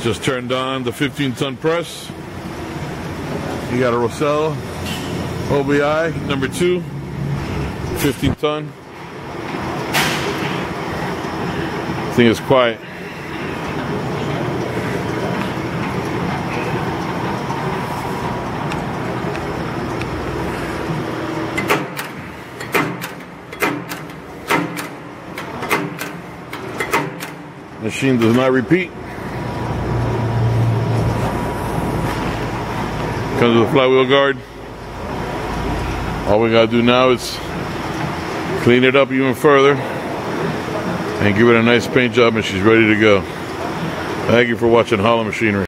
Just turned on the 15 ton press. You got a Rousselle OBI number two, 15 ton. Thing is quiet. Machine does not repeat. Comes with a flywheel guard. All we gotta do now is clean it up even further and give it a nice paint job and she's ready to go. Thank you for watching Holland Machinery.